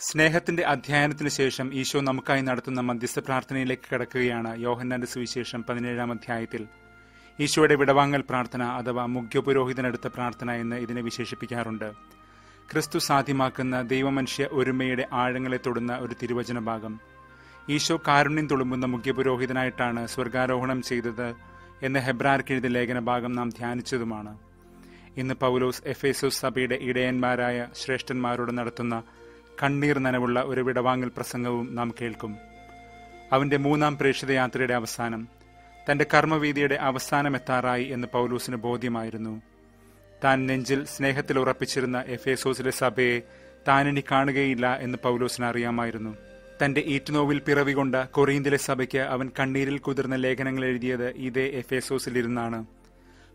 സ്നേഹത്തിന്റെ അധ്യയനത്തിന് ശേഷം ഈശോ നമുക്കായി നടത്തുന്ന മധ്യസ്ഥ പ്രാർത്ഥനയിലേക്ക് കടക്കുകയാണ് യോഹന്നാന്റെ സുവിശേഷം പതിനേഴാം അധ്യായത്തിൽ. ഈശോയുടെ വിടവാങ്ങൽ പ്രാർത്ഥന അഥവാ മുഖ്യപുരോഹിതനെടുത്ത പ്രാർത്ഥന എന്ന് ഇതിനെ വിശേഷിപ്പിക്കാറുണ്ട്. ക്രിസ്തു സാധ്യമാക്കുന്ന ദൈവമനുഷ്യ ഒരുമയുടെ ആഴങ്ങളെ തൊടുന്ന ഒരു തിരുവചന ഭാഗം. ഈശോ കാരുണ്യം തുളുമ്പുന്ന മുഖ്യപുരോഹിതനായിട്ടാണ് സ്വർഗാരോഹണം ചെയ്തത് എന്ന ഹെബ്രാർക്കെഴുതിയ ലേഖന ഭാഗം നാം ധ്യാനിച്ചതുമാണ്. ഇന്ന് പൗലോസ് എഫേസോസ് സഭയുടെ ഇടയന്മാരായ ശ്രേഷ്ഠന്മാരോട് നടത്തുന്ന കണ്ണീർ നനവുള്ള ഒരു വിടവാങ്ങൽ പ്രസംഗവും നാം കേൾക്കും. അവന്റെ മൂന്നാം പ്രേക്ഷിത യാത്രയുടെ അവസാനം തന്റെ കർമ്മവീതിയുടെ അവസാനം എത്താറായി എന്ന് പൗലൂസിന് ബോധ്യമായിരുന്നു. താൻ നെഞ്ചിൽ സ്നേഹത്തിൽ ഉറപ്പിച്ചിരുന്ന എഫേസോസിലെ സഭയെ താനിനി കാണുകയില്ല എന്ന് പൗലോസിന് അറിയാമായിരുന്നു. തന്റെ ഈറ്റുനോവിൽ പിറവികൊണ്ട കൊറീന്തിലെ സഭയ്ക്ക് അവൻ കണ്ണീരിൽ കുതിർന്ന ലേഖനങ്ങൾ എഴുതിയത് ഇതേ എഫേസോസിലിരുന്നാണ്.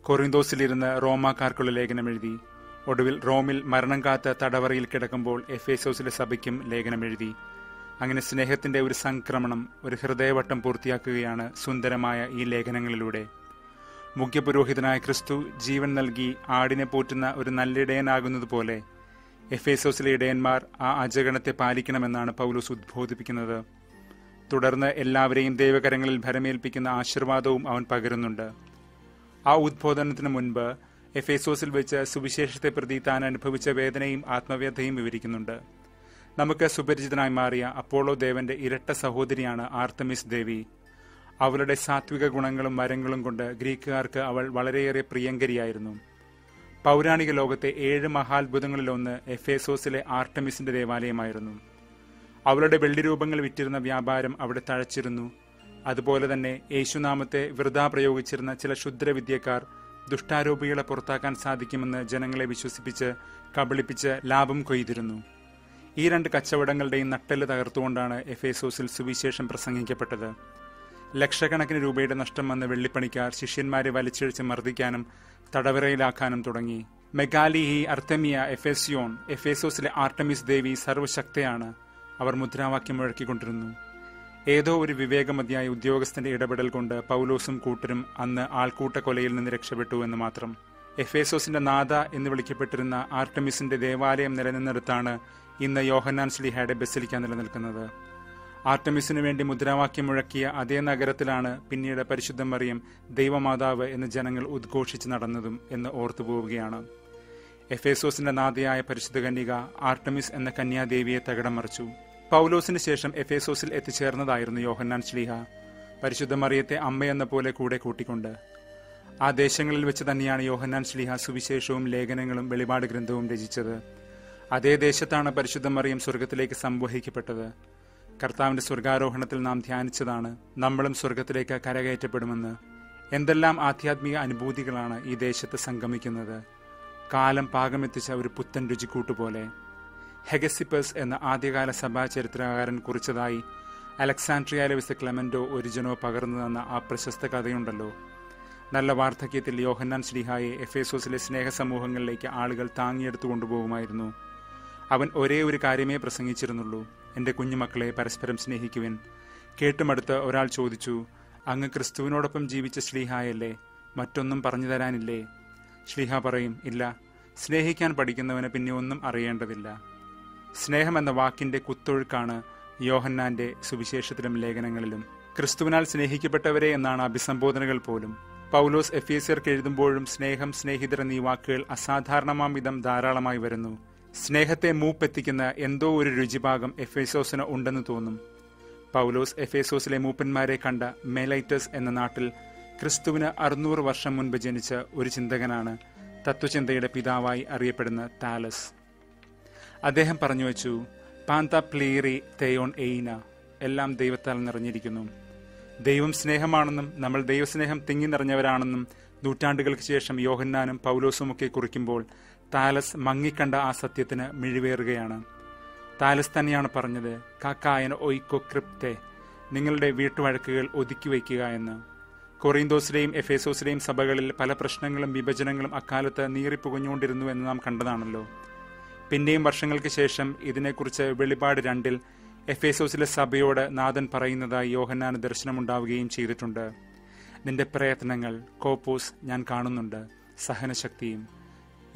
കൊറിന്തോസിലിരുന്ന് റോമാക്കാർക്കുള്ള ലേഖനം എഴുതി ഒടുവിൽ റോമിൽ മരണം കാത്ത തടവറയിൽ കിടക്കുമ്പോൾ എഫേസോസിലെ സഭയ്ക്കും ലേഖനം എഴുതി അങ്ങനെ സ്നേഹത്തിന്റെ ഒരു സംക്രമണം ഒരു ഹൃദയവട്ടം പൂർത്തിയാക്കുകയാണ് സുന്ദരമായ ഈ ലേഖനങ്ങളിലൂടെ. മുഖ്യപുരോഹിതനായ ക്രിസ്തു ജീവൻ നൽകി ആടിനെ പോറ്റുന്ന ഒരു നല്ലിടയനാകുന്നത് പോലെ എഫേസോസിലെ ഇടയന്മാർ ആ അജഗണത്തെ പാലിക്കണമെന്നാണ് പൗലോസ് ഉദ്ബോധിപ്പിക്കുന്നത്. തുടർന്ന് എല്ലാവരെയും ദൈവകരങ്ങളിൽ ഭരമേൽപ്പിക്കുന്ന ആശീർവാദവും അവൻ പകരുന്നുണ്ട്. ആ ഉദ്ബോധനത്തിന് മുൻപ് എഫേസോസിൽ വെച്ച് സുവിശേഷത്തെ പ്രതി താൻ അനുഭവിച്ച വേദനയും ആത്മവ്യഥയും വിവരിക്കുന്നുണ്ട്. നമുക്ക് സുപരിചിതനായി മാറിയ അപ്പോളോ ദേവന്റെ ഇരട്ട സഹോദരിയാണ് ആർത്തമിസ് ദേവി. അവളുടെ സാത്വിക ഗുണങ്ങളും മരങ്ങളും കൊണ്ട് ഗ്രീക്കുകാർക്ക് അവൾ വളരെയേറെ പ്രിയങ്കരിയായിരുന്നു. പൗരാണിക ലോകത്തെ ഏഴ് മഹാത്ഭുതങ്ങളിലൊന്ന് എഫേസോസിലെ ആർട്ടമിസിന്റെ ദേവാലയമായിരുന്നു. അവളുടെ വെള്ളിരൂപങ്ങൾ വിറ്റിരുന്ന വ്യാപാരം അവിടെ തഴച്ചിരുന്നു. അതുപോലെ തന്നെ യേശുനാമത്തെ വൃതാ പ്രയോഗിച്ചിരുന്ന ചില ക്ഷുദ്രവിദ്യക്കാർ ദുഷ്ടാരോപികളെ പുറത്താക്കാൻ സാധിക്കുമെന്ന് ജനങ്ങളെ വിശ്വസിപ്പിച്ച് കബളിപ്പിച്ച് ലാഭം കൊയ്തിരുന്നു. ഈ രണ്ട് കച്ചവടങ്ങളുടെയും നട്ടെല്ല് തകർത്തുകൊണ്ടാണ് എഫേസോസിൽ സുവിശേഷം പ്രസംഗിക്കപ്പെട്ടത്. ലക്ഷക്കണക്കിന് രൂപയുടെ നഷ്ടം വന്ന വെള്ളിപ്പണിക്കാർ ശിഷ്യന്മാരെ വലിച്ചിഴിച്ച് മർദ്ദിക്കാനും തടവറയിലാക്കാനും തുടങ്ങി. മെഗാലിഹി അർത്തമിയ എഫേസിയോൺ എഫേസോസിലെ ആർട്ടമിസ് ദേവി സർവശക്തയാണ്. അവർ മുദ്രാവാക്യം മുഴക്കിക്കൊണ്ടിരുന്നു. ഏതോ ഒരു വിവേകമതിയായ ഉദ്യോഗസ്ഥന്റെ ഇടപെടൽ കൊണ്ട് പൗലോസും കൂട്ടരും അന്ന് ആൾക്കൂട്ട കൊലയിൽ നിന്ന് രക്ഷപ്പെട്ടു എന്ന് മാത്രം. എഫേസോസിന്റെ നാഥ എന്ന് വിളിക്കപ്പെട്ടിരുന്ന ആർട്ടമിസിന്റെ ദേവാലയം നിലനിന്നിടത്താണ് ഇന്ന് യോഹന്നാൻ ശ്ലിഹയുടെ ബസിലിക്ക നിലനിൽക്കുന്നത്. ആർട്ടമിസിനു വേണ്ടി മുദ്രാവാക്യം മുഴക്കിയ അതേ നഗരത്തിലാണ് പിന്നീട് പരിശുദ്ധ മറിയം ദൈവമാതാവ് എന്ന് ജനങ്ങൾ ഉദ്ഘോഷിച്ച് നടന്നതും എന്ന് ഓർത്തുപോവുകയാണ്. എഫേസോസിന്റെ നാഥയായ പരിശുദ്ധ കന്യക ആർട്ടമിസ് എന്ന കന്യാദേവിയെ തകിടം മറിച്ചു. പൗലോസിന് ശേഷം എഫേസോസിൽ എത്തിച്ചേർന്നതായിരുന്നു യോഹന്നാൻ ശ്ലീഹ പരിശുദ്ധ മറിയത്തെ അമ്മയെന്ന പോലെ കൂടെ കൂട്ടിക്കൊണ്ട്. ആ ദേശങ്ങളിൽ വെച്ച് തന്നെയാണ് യോഹന്നാൻ ശ്ലീഹ സുവിശേഷവും ലേഖനങ്ങളും വെളിപാട് ഗ്രന്ഥവും രചിച്ചത്. അതേ ദേശത്താണ് പരിശുദ്ധ മറിയം സ്വർഗത്തിലേക്ക് സംവഹിക്കപ്പെട്ടത്. കർത്താവിന്റെ സ്വർഗാരോഹണത്തിൽ നാം ധ്യാനിച്ചതാണ് നമ്മളും സ്വർഗത്തിലേക്ക് കരകയറ്റപ്പെടുമെന്ന്. എന്തെല്ലാം ആധ്യാത്മിക അനുഭൂതികളാണ് ഈ ദേശത്ത് സംഗമിക്കുന്നത്. കാലം പാകമെത്തിച്ച ഒരു പുത്തൻ രുചിക്കൂട്ടുപോലെ. ഹെഗസിപ്പസ് എന്ന ആദ്യകാല സഭാ ചരിത്രകാരൻ കുറിച്ചതായി അലക്സാൻഡ്രിയയിലെ വിസ ക്ലെമൻഡോ ഒരിജനോ പകർന്നു തന്ന ആ പ്രശസ്ത കഥയുണ്ടല്ലോ. നല്ല വാർദ്ധക്യത്തിൽ യോഹന്നാൻ ശ്രീഹായെ എഫേസോസിലെ സ്നേഹസമൂഹങ്ങളിലേക്ക് ആളുകൾ താങ്ങിയെടുത്തു കൊണ്ടുപോകുമായിരുന്നു. അവൻ ഒരേ ഒരു കാര്യമേ പ്രസംഗിച്ചിരുന്നുള്ളൂ. എന്റെ കുഞ്ഞുമക്കളെ പരസ്പരം സ്നേഹിക്കുവിൻ. കേട്ടുമടുത്ത് ഒരാൾ ചോദിച്ചു അങ്ങ് ക്രിസ്തുവിനോടൊപ്പം ജീവിച്ച ശ്ലീഹായല്ലേ മറ്റൊന്നും പറഞ്ഞു തരാനില്ലേ? ശ്ലീഹ പറയും ഇല്ല. സ്നേഹിക്കാൻ പഠിക്കുന്നവന് പിന്നെ ഒന്നും അറിയേണ്ടതില്ല. സ്നേഹം എന്ന വാക്കിന്റെ കുത്തൊഴുക്കാണ് യോഹന്നാന്റെ സുവിശേഷത്തിലും ലേഖനങ്ങളിലും. ക്രിസ്തുവിനാൽ സ്നേഹിക്കപ്പെട്ടവരെ എന്നാണ് അഭിസംബോധനകൾ പോലും. പൗലോസ് എഫീസിയർക്ക് എഴുതുമ്പോഴും സ്നേഹം സ്നേഹിതർ എന്നീ വാക്കുകൾ അസാധാരണമാം വിധം ധാരാളമായി വരുന്നു. സ്നേഹത്തെ മൂപ്പെത്തിക്കുന്ന എന്തോ ഒരു രുചിഭാഗം എഫേസോസിന് ഉണ്ടെന്ന് തോന്നും. പൗലോസ് എഫേസോസിലെ മൂപ്പന്മാരെ കണ്ട മെലൈറ്റസ് എന്ന നാട്ടിൽ ക്രിസ്തുവിന് അറുന്നൂറ് വർഷം മുൻപ് ജനിച്ച ഒരു ചിന്തകനാണ് തത്വചിന്തയുടെ പിതാവായി അറിയപ്പെടുന്ന താലസ്. അദ്ദേഹം പറഞ്ഞു വച്ചു പാന്ത പ്ലീറി തെയോൺ എയ്ന. എല്ലാം ദൈവത്താൽ നിറഞ്ഞിരിക്കുന്നു. ദൈവം സ്നേഹമാണെന്നും നമ്മൾ ദൈവസ്നേഹം തിങ്ങി നിറഞ്ഞവരാണെന്നും നൂറ്റാണ്ടുകൾക്ക് ശേഷം യോഹന്നാനും പൗലോസുമൊക്കെ കുറിക്കുമ്പോൾ താലസ് മങ്ങിക്കണ്ട ആ സത്യത്തിന് മിഴിവേറുകയാണ്. താലസ് തന്നെയാണ് പറഞ്ഞത് കാക്കായന ഒയ്ക്കോ ക്രിപ്തെ. നിങ്ങളുടെ വീട്ടുവഴക്കുകൾ ഒതുക്കി വയ്ക്കുക എന്ന്. കൊറീന്തോസിലെയും എഫേസോസിലെയും സഭകളിൽ പല പ്രശ്നങ്ങളും വിഭജനങ്ങളും അക്കാലത്ത് നീറിപ്പുകഞ്ഞുകൊണ്ടിരുന്നു എന്ന് നാം കണ്ടതാണല്ലോ. പിന്നെയും വർഷങ്ങൾക്ക് ശേഷം ഇതിനെക്കുറിച്ച് വെളിപാട് രണ്ടിൽ എഫേസോസിലെ സഭയോട് നാഥൻ പറയുന്നതായി യോഹന്നാന് ദർശനമുണ്ടാവുകയും ചെയ്തിട്ടുണ്ട്. നിന്റെ പ്രയത്നങ്ങൾ കോപ്പോസ് ഞാൻ കാണുന്നുണ്ട്. സഹനശക്തിയും.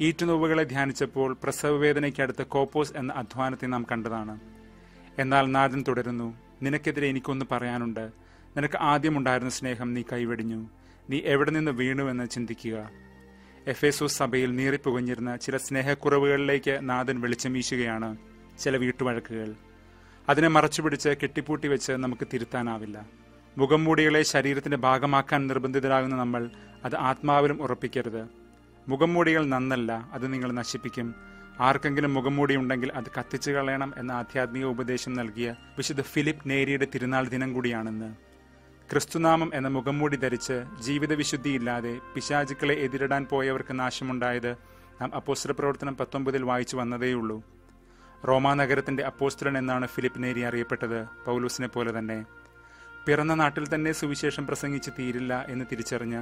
ഈറ്റുനോവുകളെ ധ്യാനിച്ചപ്പോൾ പ്രസവവേദനയ്ക്കടുത്ത് കോപ്പോസ് എന്ന അധ്വാനത്തെ നാം കണ്ടതാണ്. എന്നാൽ നാഥൻ തുടരുന്നു നിനക്കെതിരെ എനിക്കൊന്ന് പറയാനുണ്ട്. നിനക്ക് ആദ്യമുണ്ടായിരുന്ന സ്നേഹം നീ കൈവെടിഞ്ഞു. നീ എവിടെ നിന്ന് വീണുവെന്ന് ചിന്തിക്കുക. എഫേസോസ് സഭയിൽ നീറിപ്പുകഞ്ഞിരുന്ന ചില സ്നേഹക്കുറവുകളിലേക്ക് നാഥൻ വെളിച്ചം വീശുകയാണ് ചില വീട്ടുവഴക്കുകൾ. അതിനെ മറച്ചുപിടിച്ച് കെട്ടിപ്പൂട്ടി വെച്ച് നമുക്ക് തിരുത്താനാവില്ല. മുഖം മൂടികളെ ശരീരത്തിന്റെ ഭാഗമാക്കാൻ നിർബന്ധിതരാകുന്ന നമ്മൾ അത് ആത്മാവിലും ഉറപ്പിക്കരുത്. മുഖംമൂടികൾ നന്നല്ല അത് നിങ്ങൾ നശിപ്പിക്കും. ആർക്കെങ്കിലും മുഖംമൂടി ഉണ്ടെങ്കിൽ അത് കത്തിച്ചു കളയണം എന്ന ആധ്യാത്മിക ഉപദേശം നൽകിയ വിശുദ്ധ ഫിലിപ്പ് നേരിയുടെ തിരുനാൾ ദിനം കൂടിയാണെന്ന്. ക്രിസ്തുനാമം എന്ന മുഖംമൂടി ധരിച്ച് ജീവിത വിശുദ്ധിയില്ലാതെ പിശാചുക്കളെ എതിരിടാൻ പോയവർക്ക് നാശമുണ്ടായത് നാം അപ്പോസ്റ്റർ പ്രവർത്തനം പത്തൊമ്പതിൽ വായിച്ചു വന്നതേയുള്ളൂ. റോമാ നഗരത്തിന്റെ അപ്പോസ്റ്റലൻ എന്നാണ് ഫിലിപ്പ് നേരി അറിയപ്പെട്ടത് പൗലൂസിനെ പോലെ തന്നെ. പിറന്ന നാട്ടിൽ തന്നെ സുവിശേഷം പ്രസംഗിച്ച് തീരില്ല എന്ന് തിരിച്ചറിഞ്ഞ്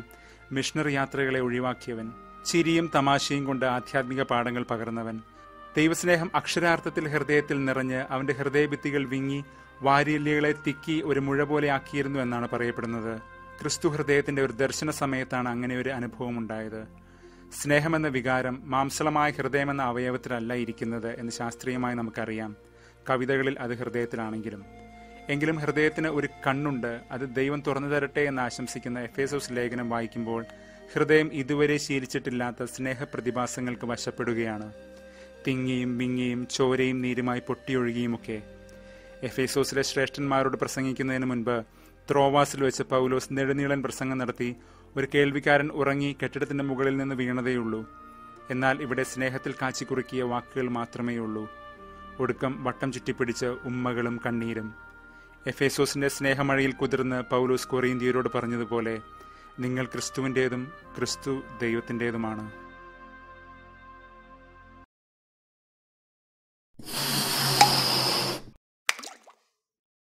മിഷണറി യാത്രകളെ ഒഴിവാക്കിയവൻ ചിരിയും തമാശയും കൊണ്ട് ആധ്യാത്മിക പാഠങ്ങൾ പകർന്നവൻ ദൈവസ്നേഹം അക്ഷരാർത്ഥത്തിൽ ഹൃദയത്തിൽ നിറഞ്ഞ് അവന്റെ ഹൃദയഭിത്തികൾ വിങ്ങി വാരിയല്യകളെ തിക്കി ഒരു മുഴ പോലെ ആക്കിയിരുന്നു എന്നാണ് പറയപ്പെടുന്നത്. ക്രിസ്തു ഹൃദയത്തിന്റെ ഒരു ദർശന സമയത്താണ് അങ്ങനെ ഒരു അനുഭവം ഉണ്ടായത്. സ്നേഹമെന്ന വികാരം മാംസളമായ ഹൃദയമെന്ന അവയവത്തിലല്ല ഇരിക്കുന്നത് എന്ന് ശാസ്ത്രീയമായി നമുക്കറിയാം. കവിതകളിൽ അത് ഹൃദയത്തിലാണെങ്കിലും. എങ്കിലും ഹൃദയത്തിന് ഒരു കണ്ണുണ്ട് അത് ദൈവം തുറന്നു തരട്ടെ എന്ന് ആശംസിക്കുന്ന എഫേസോസ് ലേഖനം വായിക്കുമ്പോൾ ഹൃദയം ഇതുവരെ ശീലിച്ചിട്ടില്ലാത്ത സ്നേഹപ്രതിഭാസങ്ങൾക്ക് വശപ്പെടുകയാണ്. തിങ്ങിയും മിങ്ങിയും ചോരയും നീരുമായി പൊട്ടിയൊഴുകിയുമൊക്കെ എഫേസോസിലെ ശ്രേഷ്ഠന്മാരോട് പ്രസംഗിക്കുന്നതിന് മുൻപ് ത്രോവാസിൽ വെച്ച് പൗലോസ് നെടുനീളൻ പ്രസംഗം നടത്തി ഒരു കേൾവിക്കാരൻ ഉറങ്ങി കെട്ടിടത്തിന്റെ മുകളിൽ നിന്ന് വീണതേയുള്ളൂ. എന്നാൽ ഇവിടെ സ്നേഹത്തിൽ കാച്ചിക്കുറുക്കിയ വാക്കുകൾ മാത്രമേയുള്ളൂ. ഒടുക്കം വട്ടം ചുറ്റിപ്പിടിച്ച് ഉമ്മകളും കണ്ണീരും. എഫേസോസിന്റെ സ്നേഹമഴയിൽ കുതിർന്ന് പൗലോസ് കൊറിയന്തിയരോട് പറഞ്ഞതുപോലെ നിങ്ങൾ ക്രിസ്തുവിന്റെതും ക്രിസ്തു ദൈവത്തിന്റെതുമാണ്.